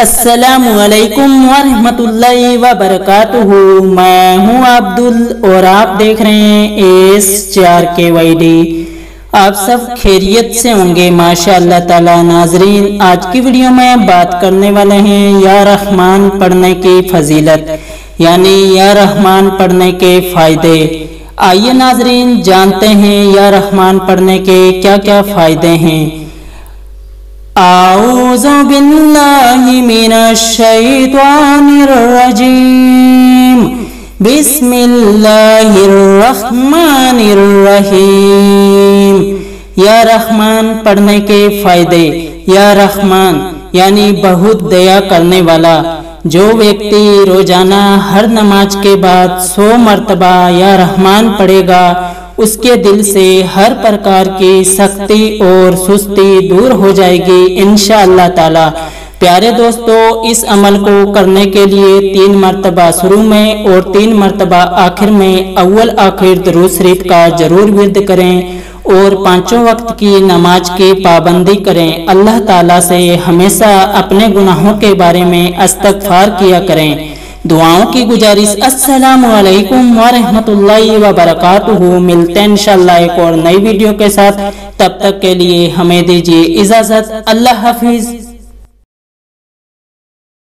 السلام علیکم ورحمۃ اللہ وبرکاتہ میں ہوں عبدل اور آپ دیکھ رہے ہیں ایس چار کے وائی ڈی۔ آپ سب خیریت سے ہوں گے ماشاء اللہ تعالی ناظرین۔ آج کی ویڈیو میں بات کرنے والے ہیں یا رحمان پڑھنے کی فضیلت یعنی یا رحمان پڑھنے کے فائدے۔ آئیے ناظرین، جانتے ہیں یا رحمان پڑھنے کے کیا کیا فائدے ہیں۔ اعوذ باللہ من الشیطان الرجیم بسم اللہ الرحمن الرحیم یا رحمان پڑھنے کے فائدے. یا رحمان یعنی بہت دیا کرنے والا. جو ویکتی روزانہ ہر نماز کے بعد سو مرتبہ یا رحمان پڑھے گا اس کے دل سے ہر پرکار کی سختی اور سستی دور ہو جائے گی انشاءاللہ تعالی۔ پیارے دوستو، اس عمل کو کرنے کے لیے تین مرتبہ شروع میں اور تین مرتبہ آخر میں اول، آخر دروس شریف کا ضرور ورد کریں اور پانچوں وقت کی نماز کی پابندی کریں۔ اللہ تعالیٰ سے ہمیشہ اپنے گناہوں کے بارے میں استغفار کیا کریں۔ دعاؤں کی گزارش، السلام علیکم ورحمۃ اللہ وبرکاتہ۔ ملتے ہیں انشاءاللہ ایک اور نئی ویڈیو کے ساتھ۔ تب تک کے لیے ہمیں دیجیے اجازت۔ اللہ حافظ۔